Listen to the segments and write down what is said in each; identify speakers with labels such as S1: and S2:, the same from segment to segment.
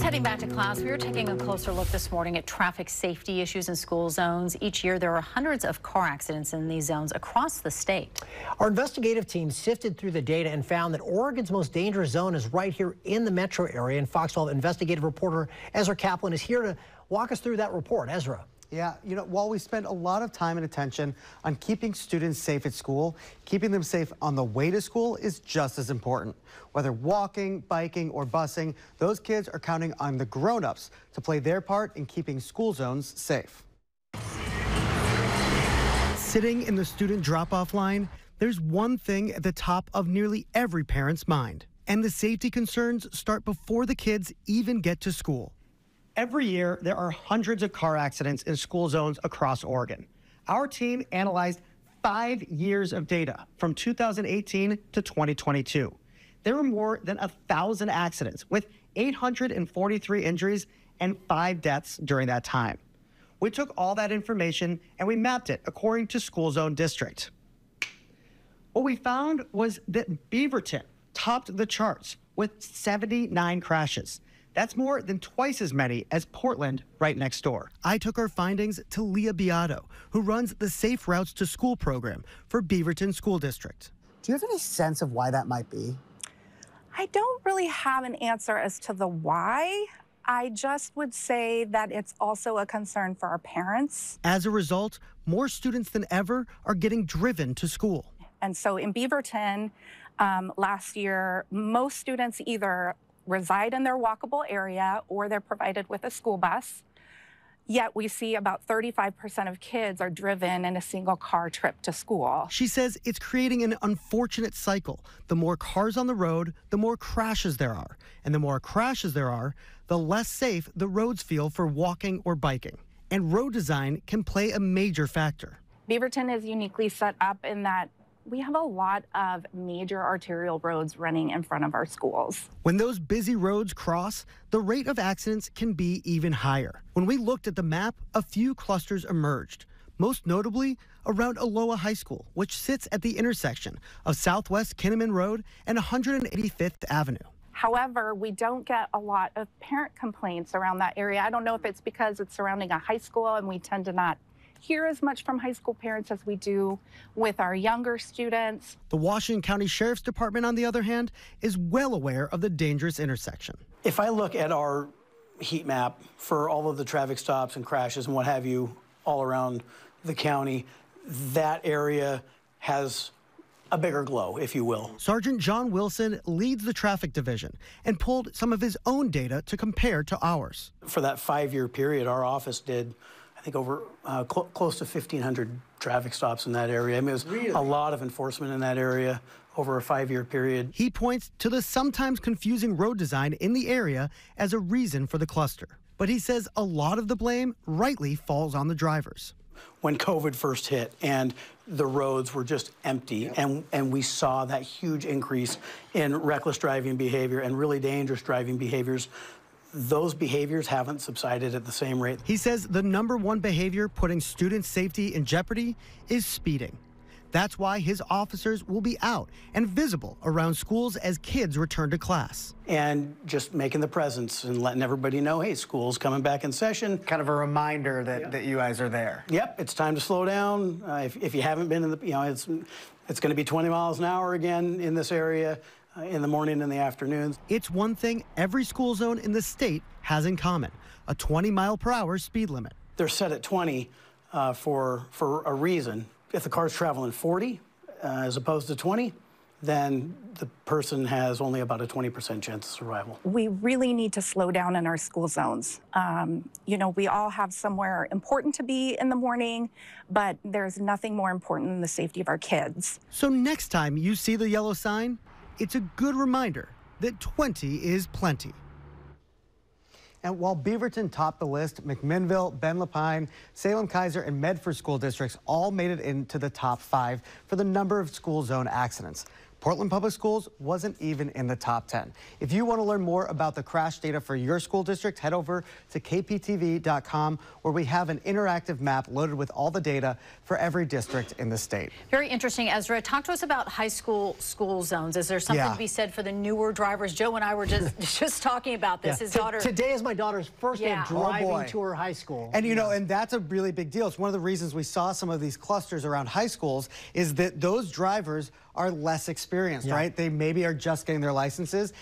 S1: Heading back to class, we are taking a closer look this morning at traffic safety issues in school zones. Each year, there are hundreds of car accidents in these zones across the state.
S2: Our investigative team sifted through the data and found that Oregon's most dangerous zone is right here in the metro area. And Fox 12 investigative reporter Ezra Kaplan is here to walk us through that report. Ezra.
S3: Yeah, you know, while we spend a lot of time and attention on keeping students safe at school, keeping them safe on the way to school is just as important. Whether walking, biking, or busing, those kids are counting on the grown-ups to play their part in keeping school zones safe. Sitting in the student drop-off line, there's one thing at the top of nearly every parent's mind. And the safety concerns start before the kids even get to school. Every year, there are hundreds of car accidents in school zones across Oregon. Our team analyzed five years of data from 2018 to 2022. There were more than a thousand accidents with 843 injuries and five deaths during that time. We took all that information and we mapped it according to school zone district. What we found was that Beaverton topped the charts with 79 crashes. That's more than twice as many as Portland right next door. I took our findings to Leah Beato, who runs the Safe Routes to School program for Beaverton School District.
S4: Do you have any sense of why that might be?
S5: I don't really have an answer as to the why. I just would say that it's also a concern for our parents.
S3: As a result, more students than ever are getting driven to school.
S5: And so in Beaverton, um, last year, most students either reside in their walkable area or they're provided with a school bus. Yet we see about 35% of kids are driven in a single car trip to school.
S3: She says it's creating an unfortunate cycle. The more cars on the road, the more crashes there are. And the more crashes there are, the less safe the roads feel for walking or biking. And road design can play a major factor.
S5: Beaverton is uniquely set up in that we have a lot of major arterial roads running in front of our schools.
S3: When those busy roads cross, the rate of accidents can be even higher. When we looked at the map, a few clusters emerged. Most notably, around Aloha High School, which sits at the intersection of Southwest Kinnaman Road and 185th Avenue.
S5: However, we don't get a lot of parent complaints around that area. I don't know if it's because it's surrounding a high school and we tend to not hear as much from high school parents as we do with our younger students.
S3: The Washington County Sheriff's Department, on the other hand, is well aware of the dangerous intersection.
S6: If I look at our heat map for all of the traffic stops and crashes and what have you all around the county, that area has a bigger glow, if you will.
S3: Sergeant John Wilson leads the traffic division and pulled some of his own data to compare to ours.
S6: For that five year period, our office did I think over uh, cl close to 1,500 traffic stops in that area. I mean, there's really? a lot of enforcement in that area over a five-year period.
S3: He points to the sometimes confusing road design in the area as a reason for the cluster. But he says a lot of the blame rightly falls on the drivers.
S6: When COVID first hit and the roads were just empty yep. and, and we saw that huge increase in reckless driving behavior and really dangerous driving behaviors, those behaviors haven't subsided at the same rate.
S3: He says the number one behavior putting student safety in jeopardy is speeding. That's why his officers will be out and visible around schools as kids return to class.
S6: And just making the presence and letting everybody know, hey, school's coming back in session.
S4: Kind of a reminder that, yeah. that you guys are there.
S6: Yep, it's time to slow down. Uh, if, if you haven't been in the, you know, it's, it's going to be 20 miles an hour again in this area. Uh, in the morning and the afternoons.
S3: It's one thing every school zone in the state has in common a 20 mile per hour speed limit.
S6: They're set at 20 uh, for, for a reason. If the car's traveling 40 uh, as opposed to 20, then the person has only about a 20% chance of survival.
S5: We really need to slow down in our school zones. Um, you know, we all have somewhere important to be in the morning, but there's nothing more important than the safety of our kids.
S3: So next time you see the yellow sign, it's a good reminder that 20 is plenty. And while Beaverton topped the list, McMinnville, Bend-La Pine, Salem Kaiser, and Medford school districts all made it into the top five for the number of school zone accidents. Portland Public Schools wasn't even in the top 10. If you want to learn more about the crash data for your school district, head over to kptv.com where we have an interactive map loaded with all the data for every district in the state.
S1: Very interesting, Ezra. Talk to us about high school school zones. Is there something
S3: Yeah.
S1: to be said for the newer drivers? Joe and I were just just talking about this.
S2: Yeah.
S1: His daughter.
S2: Today is my daughter's first day
S1: Yeah.
S2: of
S1: Oh,
S2: driving
S3: boy.
S2: to her high school.
S3: And you know, and that's a really big deal. It's one of the reasons we saw some of these clusters around high schools is that those drivers are less experienced,
S2: Yeah.
S3: right? They maybe are just getting their licenses.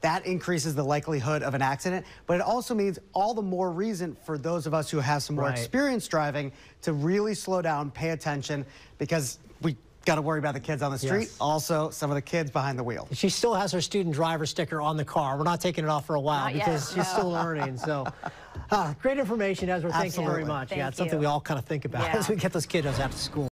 S3: That increases the likelihood of an accident, but it also means all the more reason for those of us who have some more
S2: Right.
S3: experience driving to really slow down, pay attention, because we got to worry about the kids on the street,
S2: Yes.
S3: also some of the kids behind the wheel.
S2: She still has her student driver sticker on the car. We're not taking it off for a while
S1: Not yet,
S2: because she's still learning. So, uh, great information, Ezra. Thank you very
S3: Absolutely.
S2: much. yeah,
S1: Thank
S2: it's something we all kind of think about
S1: Yeah.
S2: as we get those kiddos out of school.